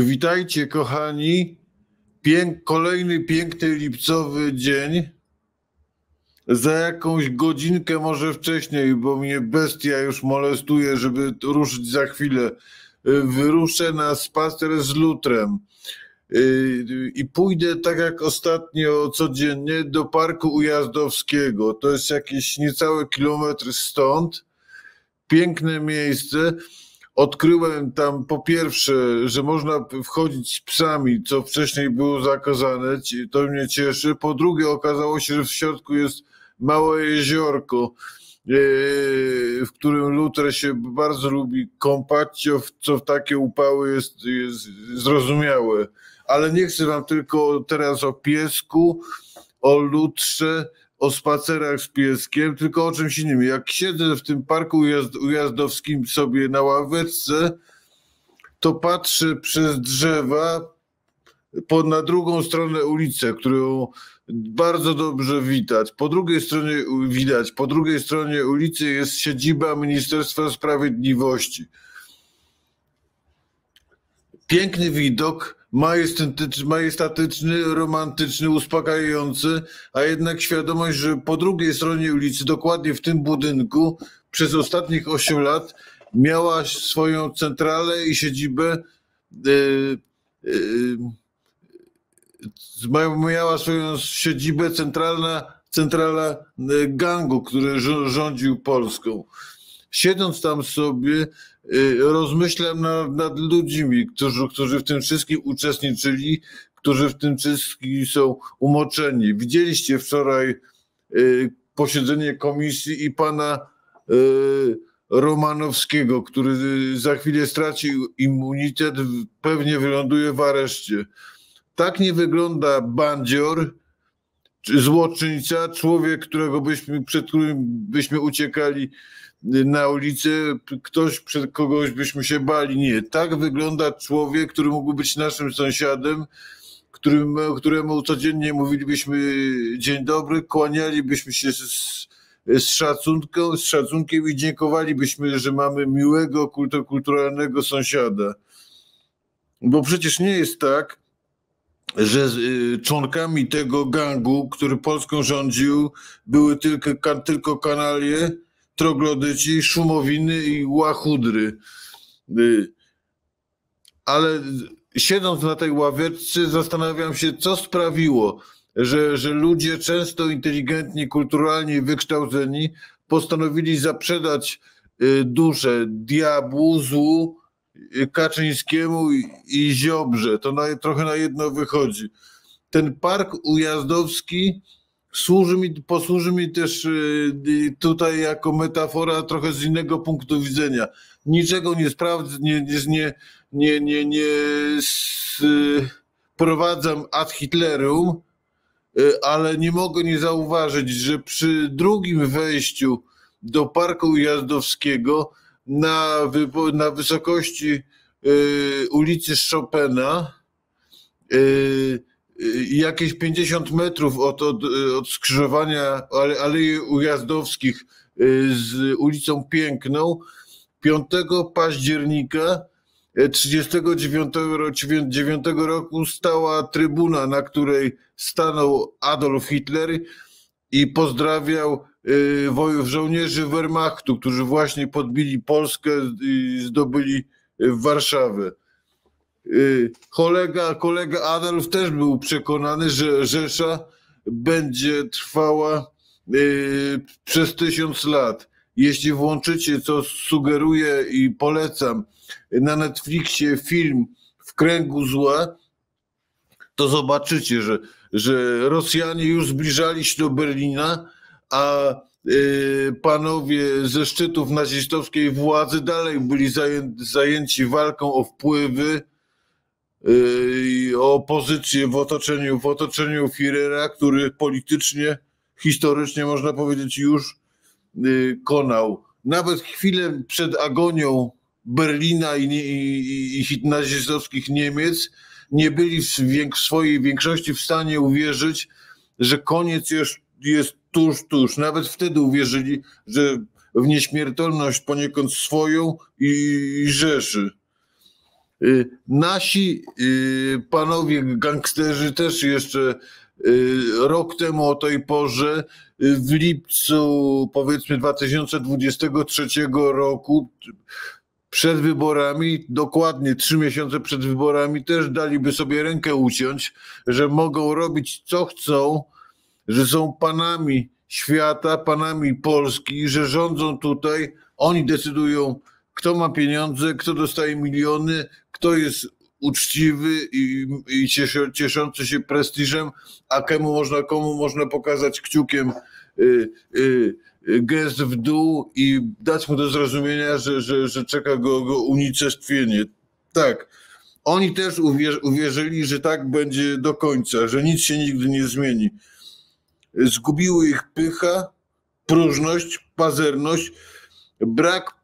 Witajcie, kochani. Pięk, kolejny piękny lipcowy dzień. Za jakąś godzinkę, może wcześniej, bo mnie bestia już molestuje, żeby ruszyć za chwilę. Wyruszę na spacer z lutrem i pójdę tak jak ostatnio codziennie do Parku Ujazdowskiego. To jest jakieś niecałe kilometr stąd. Piękne miejsce. Odkryłem tam po pierwsze, że można wchodzić z psami, co wcześniej było zakazane, to mnie cieszy. Po drugie, okazało się, że w środku jest małe jeziorko, e, w którym Luther się bardzo lubi kąpać, co w takie upały jest, jest zrozumiałe. Ale nie chcę wam tylko teraz o piesku, o Lutrze, o spacerach z pieskiem, tylko o czymś innym. Jak siedzę w tym parku ujazd, ujazdowskim sobie na ławeczce, to patrzę przez drzewa po, na drugą stronę ulicy, którą bardzo dobrze widać. Po drugiej stronie widać, po drugiej stronie ulicy jest siedziba Ministerstwa Sprawiedliwości. Piękny widok, majestatyczny, romantyczny, uspokajający, a jednak świadomość, że po drugiej stronie ulicy, dokładnie w tym budynku, przez ostatnich 8 lat miała swoją centralę i siedzibę, yy, miała swoją siedzibę centralna, centrala gangu, który rządził Polską. Siedząc tam sobie, Y, rozmyślam nad, nad ludźmi, którzy, którzy w tym wszystkim uczestniczyli, którzy w tym wszystkim są umoczeni. Widzieliście wczoraj y, posiedzenie komisji i pana y, Romanowskiego, który za chwilę stracił immunitet, pewnie wyląduje w areszcie. Tak nie wygląda bandzior, złoczyńca, człowiek, którego byśmy, przed którym byśmy uciekali na ulicy ktoś, przed kogoś byśmy się bali. Nie. Tak wygląda człowiek, który mógłby być naszym sąsiadem, którym, któremu codziennie mówilibyśmy dzień dobry, kłanialibyśmy się z, z, szacunkiem, z szacunkiem i dziękowalibyśmy, że mamy miłego, kulturalnego sąsiada. Bo przecież nie jest tak, że y, członkami tego gangu, który Polską rządził, były tylko, tylko kanalie, troglodyci, szumowiny i łachudry. Y, ale siedząc na tej ławeczce zastanawiam się, co sprawiło, że, że ludzie często inteligentni, kulturalnie wykształceni postanowili zaprzedać y, duszę diabłu, złu, y, Kaczyńskiemu i Ziobrze. To na, trochę na jedno wychodzi. Ten park ujazdowski służy mi, posłuży mi też y, tutaj jako metafora trochę z innego punktu widzenia. Niczego nie sprawdzę, nie, nie, nie, nie, nie sprowadzam ad Hitlerum, y, ale nie mogę nie zauważyć, że przy drugim wejściu do Parku Jazdowskiego na, na wysokości y, ulicy Chopina jakieś 50 metrów od, od, od skrzyżowania Alei Ujazdowskich y, z ulicą Piękną 5 października 1939 roku stała trybuna, na której stanął Adolf Hitler i pozdrawiał y, żołnierzy Wehrmachtu, którzy właśnie podbili Polskę i zdobyli Warszawę. Y, kolega, kolega Adolf też był przekonany, że Rzesza będzie trwała y, przez tysiąc lat. Jeśli włączycie, co sugeruję i polecam, na Netflixie film W kręgu zła, to zobaczycie, że, że Rosjanie już zbliżali się do Berlina, a y, panowie ze szczytów nazistowskiej władzy dalej byli zajęci walką o wpływy, Yy, o pozycję w otoczeniu, w otoczeniu Führera, który politycznie, historycznie można powiedzieć już yy, konał. Nawet chwilę przed agonią Berlina i, i, i nazistowskich Niemiec nie byli w, w swojej większości w stanie uwierzyć, że koniec jest, jest tuż, tuż. Nawet wtedy uwierzyli, że w nieśmiertelność poniekąd swoją i, i Rzeszy. Y, nasi y, panowie gangsterzy też jeszcze rok temu o tej porze, w lipcu powiedzmy 2023 roku, przed wyborami, dokładnie trzy miesiące przed wyborami, też daliby sobie rękę uciąć, że mogą robić co chcą, że są panami świata, panami Polski, że rządzą tutaj, oni decydują, kto ma pieniądze, kto dostaje miliony, kto jest uczciwy i, i cieszący się prestiżem, a komu można, komu można pokazać kciukiem y, y, gest w dół i dać mu do zrozumienia, że, że, że czeka go, go unicestwienie. Tak. Oni też uwierzyli, że tak będzie do końca, że nic się nigdy nie zmieni. Zgubiły ich pycha, próżność, pazerność, brak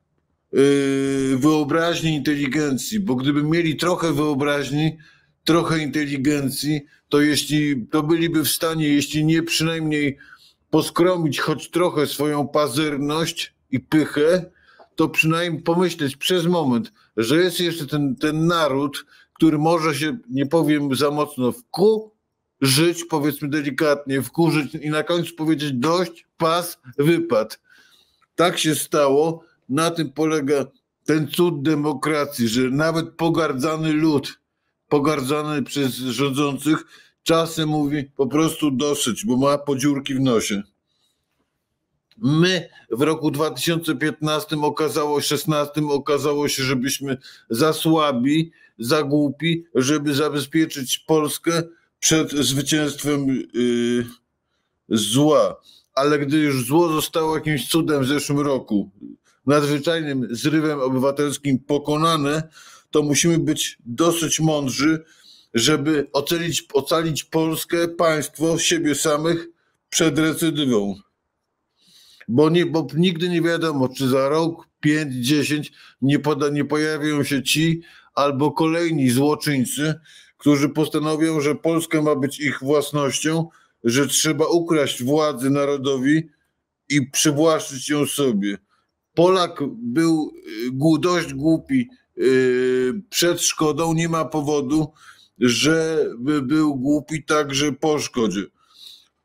wyobraźni, inteligencji, bo gdyby mieli trochę wyobraźni, trochę inteligencji, to jeśli to byliby w stanie, jeśli nie przynajmniej poskromić choć trochę swoją pazerność i pychę, to przynajmniej pomyśleć przez moment, że jest jeszcze ten, ten naród, który może się, nie powiem za mocno, wku żyć, powiedzmy delikatnie, wkurzyć i na końcu powiedzieć dość, pas, wypad. Tak się stało, na tym polega ten cud demokracji, że nawet pogardzany lud, pogardzany przez rządzących, czasem mówi po prostu dosyć, bo ma podziurki w nosie. My w roku 2015 okazało 16 okazało się, żebyśmy za słabi, za głupi, żeby zabezpieczyć Polskę przed zwycięstwem yy, zła. Ale gdy już zło zostało jakimś cudem w zeszłym roku, nadzwyczajnym zrywem obywatelskim pokonane, to musimy być dosyć mądrzy, żeby ocalić, ocalić Polskę, państwo, siebie samych przed recydywą. Bo, nie, bo nigdy nie wiadomo, czy za rok, pięć, dziesięć nie, poda, nie pojawią się ci albo kolejni złoczyńcy, którzy postanowią, że Polska ma być ich własnością, że trzeba ukraść władzy narodowi i przywłaszczyć ją sobie. Polak był y, dość głupi y, przed szkodą, nie ma powodu, żeby był głupi także po szkodzie.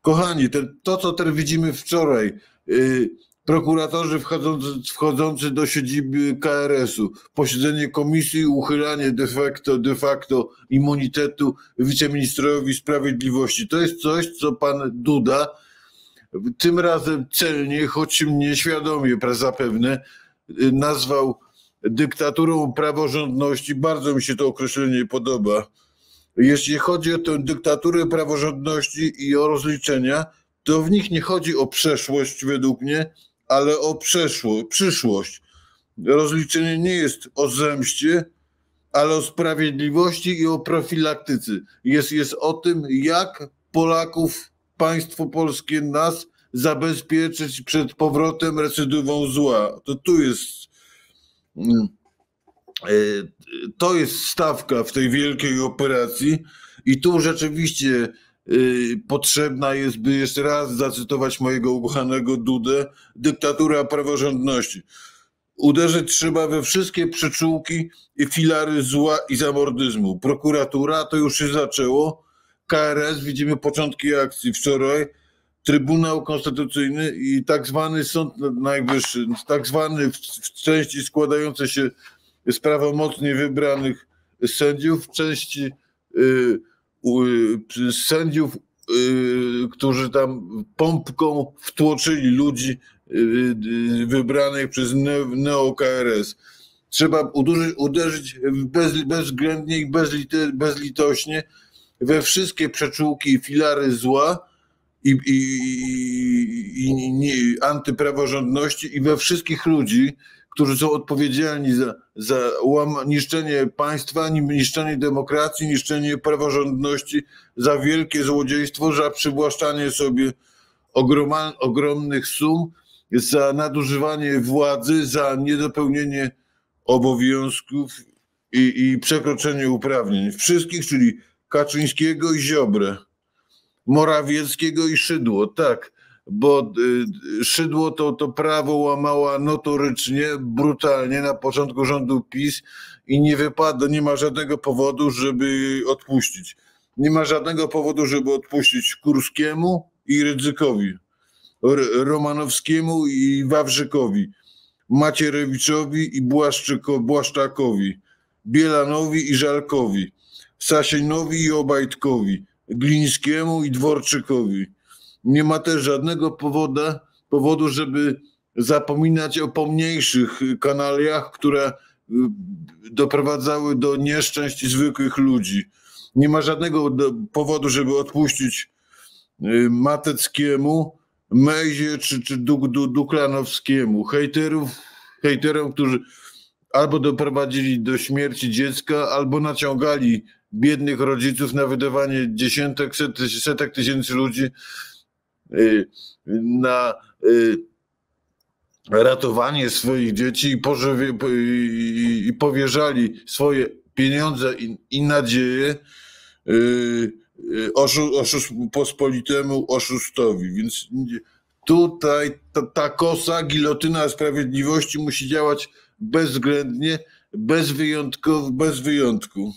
Kochani, to co teraz widzimy wczoraj, yy, prokuratorzy wchodzący, wchodzący do siedziby KRS-u, posiedzenie komisji, uchylanie de facto, de facto immunitetu wiceministrowi sprawiedliwości. To jest coś, co pan Duda tym razem celnie, choć nieświadomie zapewne, y, nazwał dyktaturą praworządności. Bardzo mi się to określenie podoba jeśli chodzi o tę dyktaturę praworządności i o rozliczenia, to w nich nie chodzi o przeszłość według mnie, ale o przeszło, przyszłość. Rozliczenie nie jest o zemście, ale o sprawiedliwości i o profilaktyce. Jest, jest o tym, jak Polaków, państwo polskie, nas zabezpieczyć przed powrotem recydywą zła. To tu jest mm, E, to jest stawka w tej wielkiej operacji i tu rzeczywiście e, potrzebna jest, by jeszcze raz zacytować mojego ukochanego Dudę, dyktatura praworządności. Uderzyć trzeba we wszystkie przyczółki i filary zła i zamordyzmu. Prokuratura, to już się zaczęło. KRS, widzimy początki akcji wczoraj. Trybunał Konstytucyjny i tak zwany Sąd Najwyższy, tak zwany w, w części składający się jest prawomocnie wybranych sędziów, w części y, y, sędziów, y, którzy tam pompką wtłoczyli ludzi wybranych przez neo-KRS. Trzeba uderzyć, uderzyć bez, bezwzględnie i bezlitośnie we wszystkie przeczułki i filary zła i, i, i, i antypraworządności i we wszystkich ludzi, którzy są odpowiedzialni za, za niszczenie państwa, niszczenie demokracji, niszczenie praworządności, za wielkie złodziejstwo, za przywłaszczanie sobie ogroma, ogromnych sum, za nadużywanie władzy, za niedopełnienie obowiązków i, i przekroczenie uprawnień. Wszystkich, czyli Kaczyńskiego i Ziobrę, Morawieckiego i Szydło, tak. bo y, Szydło to, to prawo łamała notorycznie, brutalnie na początku rządu PiS i nie wypada, nie ma żadnego powodu, żeby odpuścić. Nie ma żadnego powodu, żeby odpuścić Kurskiemu i Rydzykowi, Romanowskiemu i Wawrzykowi, Macierewiczowi i Błaszczyko, Błaszczakowi, Bielanowi i Żalkowi, Sasienowi i Obajtkowi, Glińskiemu i Dworczykowi. Nie ma też żadnego powodu, powodu, żeby zapominać o pomniejszych kanaliach, które y, doprowadzały do nieszczęść zwykłych ludzi. Nie ma żadnego powodu, żeby odpuścić y, Mateckiemu, Mejzie czy, czy Duklanowskiemu, hejterów, hejterom, którzy albo doprowadzili do śmierci dziecka, albo naciągali biednych rodziców na wydawanie dziesiątek, setek tysięcy ludzi y, na y, ratowanie swoich dzieci i, pożywie, i powierzali swoje pieniądze i, i nadzieje y, oszu, oszust, pospolitemu oszustowi. Więc tutaj ta, ta kosa, gilotyna sprawiedliwości musi działać bezwzględnie, bez wyjątków, bez wyjątku.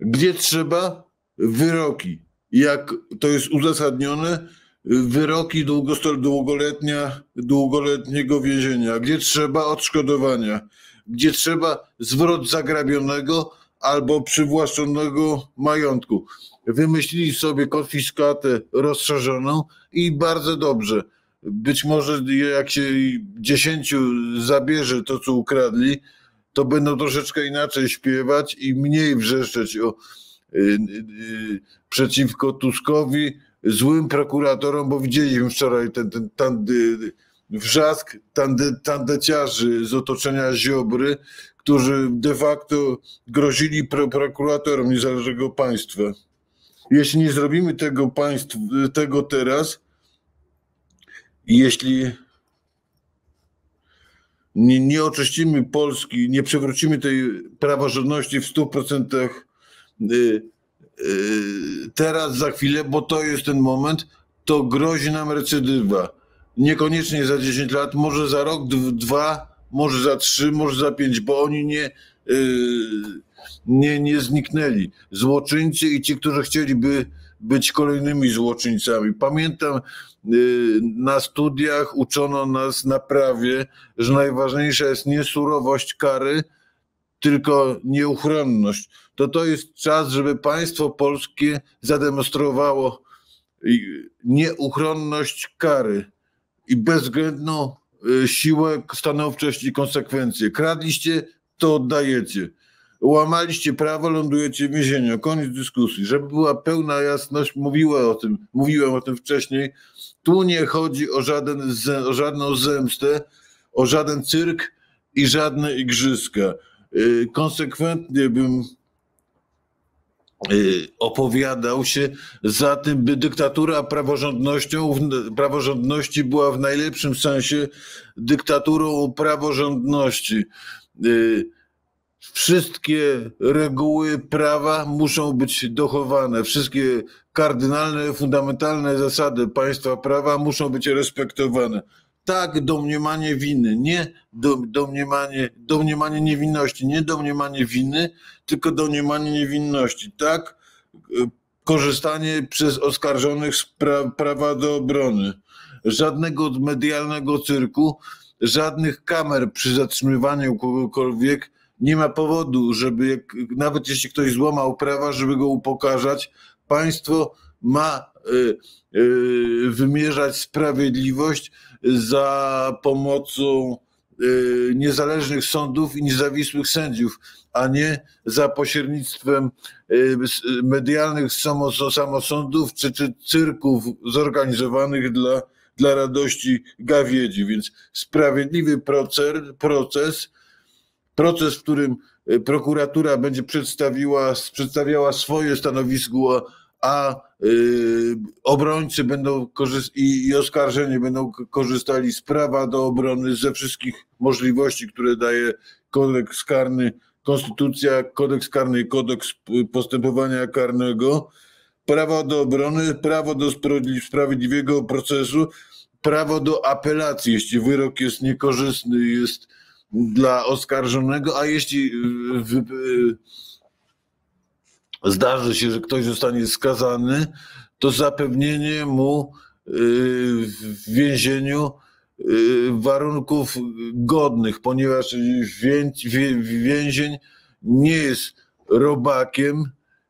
Gdzie trzeba? Wyroki. Jak to jest uzasadnione? Wyroki długoletnia, długoletniego więzienia. Gdzie trzeba? Odszkodowania. Gdzie trzeba? Zwrot zagrabionego albo przywłaszczonego majątku. Wymyślili sobie konfiskatę rozszerzoną i bardzo dobrze. Być może jak się dziesięciu zabierze to, co ukradli, to będą troszeczkę inaczej śpiewać i mniej wrzeszczeć o, y, y, przeciwko Tuskowi, złym prokuratorom, bo widzieliśmy wczoraj ten, ten tandy, wrzask tandy, tandeciarzy z otoczenia Ziobry, którzy de facto grozili pro, prokuratorom niezależnego państwa. Jeśli nie zrobimy tego, państw, tego teraz, jeśli nie, nie oczyścimy Polski, nie przywrócimy tej praworządności w 100% y, y, teraz, za chwilę, bo to jest ten moment, to grozi nam recydywa. Niekoniecznie za 10 lat, może za rok, dwa, może za trzy, może za pięć, bo oni nie, y, nie, nie zniknęli. Złoczyńcy i ci, którzy chcieliby być kolejnymi złoczyńcami. Pamiętam na studiach uczono nas na prawie, że najważniejsza jest nie surowość kary, tylko nieuchronność. To to jest czas, żeby państwo polskie zademonstrowało nieuchronność kary i bezwzględną y, siłę, stanowczość i konsekwencje. Kradliście, to oddajecie łamaliście prawo, lądujecie w więzieniu. Koniec dyskusji. Żeby była pełna jasność, o tym, mówiłem o tym wcześniej. Tu nie chodzi o, żaden, o żadną zemstę, o żaden cyrk i żadne igrzyska. Y, konsekwentnie bym y, opowiadał się za tym, by dyktatura praworządnością, praworządności była w najlepszym sensie dyktaturą praworządności y, wszystkie reguły prawa muszą być dochowane, wszystkie kardynalne, fundamentalne zasady państwa prawa muszą być respektowane. Tak, domniemanie winy, nie domniemanie, domniemanie niewinności, nie domniemanie winy, tylko domniemanie niewinności. Tak, korzystanie przez oskarżonych z pra prawa do obrony. Żadnego medialnego cyrku, żadnych kamer przy zatrzymywaniu kogokolwiek, nie ma powodu, żeby nawet jeśli ktoś złamał prawa, żeby go upokarzać. Państwo ma y, y, wymierzać sprawiedliwość za pomocą y, niezależnych sądów i niezawisłych sędziów, a nie za pośrednictwem medialnych samosądów czy, czy cyrków zorganizowanych dla, dla radości gawiedzi. Więc sprawiedliwy proces, proces proces, w którym e, prokuratura będzie przedstawiła, przedstawiała swoje stanowisko, a y, obrońcy będą i, i oskarżeni będą korzystali z prawa do obrony, ze wszystkich możliwości, które daje kodeks karny, konstytucja, kodeks karny i kodeks postępowania karnego. prawo do obrony, prawo do sprawiedliwego procesu, prawo do apelacji, jeśli wyrok jest niekorzystny, jest dla oskarżonego, a jeśli zdarzy się, że ktoś zostanie skazany, to zapewnienie mu w więzieniu warunków godnych, ponieważ więzień nie jest robakiem,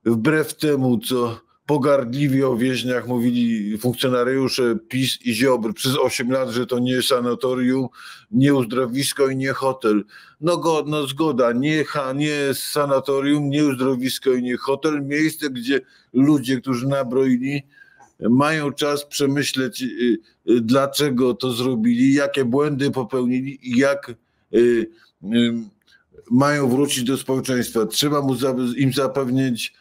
wbrew temu, co pogardliwie o więźniach mówili funkcjonariusze PiS i Ziobry przez 8 lat, że to nie sanatorium, nie uzdrowisko i nie hotel. No, go, no zgoda, nie, nie sanatorium, nie uzdrowisko i nie hotel, miejsce, gdzie ludzie, którzy nabroili, mają czas przemyśleć, y, y, dlaczego to zrobili, jakie błędy popełnili i jak y, mają wrócić do społeczeństwa. Trzeba mu im zapewnić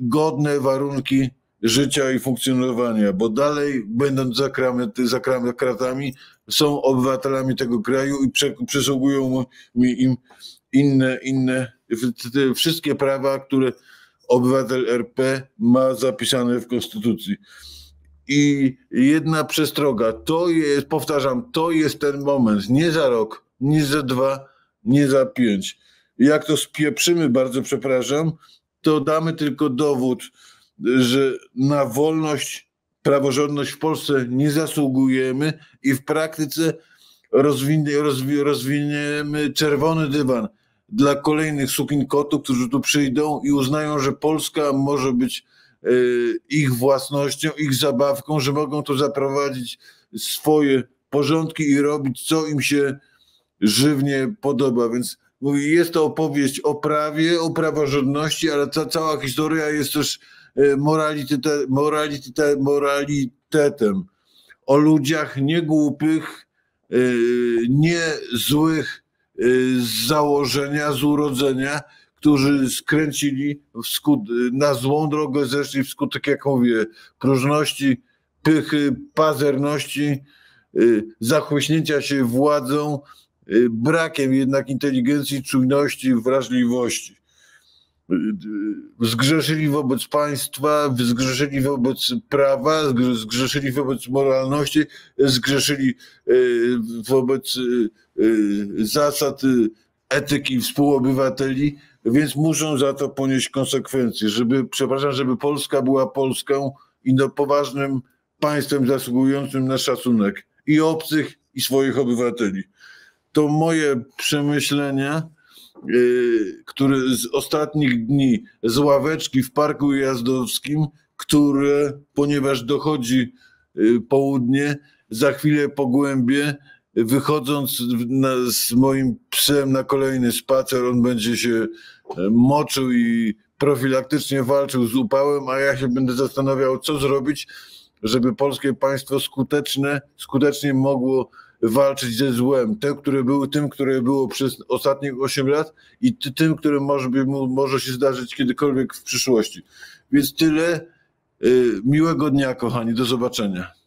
godne warunki życia i funkcjonowania, bo dalej, będąc za, za kratami, są obywatelami tego kraju i przysługują im inne, inne, wszystkie prawa, które obywatel RP ma zapisane w Konstytucji. I jedna przestroga, to jest, powtarzam, to jest ten moment, nie za rok, nie za dwa, nie za pięć. Jak to spieprzymy, bardzo przepraszam, to damy tylko dowód, że na wolność, praworządność w Polsce nie zasługujemy i w praktyce rozwinie, rozwi, rozwiniemy czerwony dywan dla kolejnych sukinkotów, którzy tu przyjdą i uznają, że Polska może być e, ich własnością, ich zabawką, że mogą tu zaprowadzić swoje porządki i robić, co im się żywnie podoba. Więc Mówi, jest to opowieść o prawie, o praworządności, ale ta cała historia jest też e, moralitetem, moralitetem. O ludziach niegłupych, e, nie złych e, z założenia, z urodzenia, którzy skręcili na złą drogę, zeszli wskutek, jak mówię, próżności, pychy, pazerności, zachłyśnięcia się władzą, brakiem jednak inteligencji, czujności, wrażliwości. Y, y, zgrzeszyli wobec państwa, zgrzeszyli wobec prawa, zgrzeszyli wobec moralności, zgrzeszyli wobec zasad etyki współobywateli, więc muszą za to ponieść konsekwencje. Żeby, przepraszam, żeby Polska była Polską i no poważnym państwem zasługującym na szacunek i obcych, i swoich obywateli to moje przemyślenia, y, które z ostatnich dni z ławeczki w Parku Jazdowskim, które, ponieważ dochodzi y, południe, za chwilę pogłębię, wychodząc na, z moim psem na kolejny spacer, on będzie się e, moczył i profilaktycznie walczył z upałem, a ja się będę zastanawiał, co zrobić, żeby polskie państwo skuteczne, skutecznie mogło walczyć ze złem, te, które były tym, które było przez ostatnich 8 lat i tym, które może, może się zdarzyć kiedykolwiek w przyszłości. Więc tyle. Y, miłego dnia, kochani. Do zobaczenia.